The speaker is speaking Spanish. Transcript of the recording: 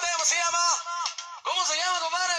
tema se llama. ¿Cómo se llama, compadre?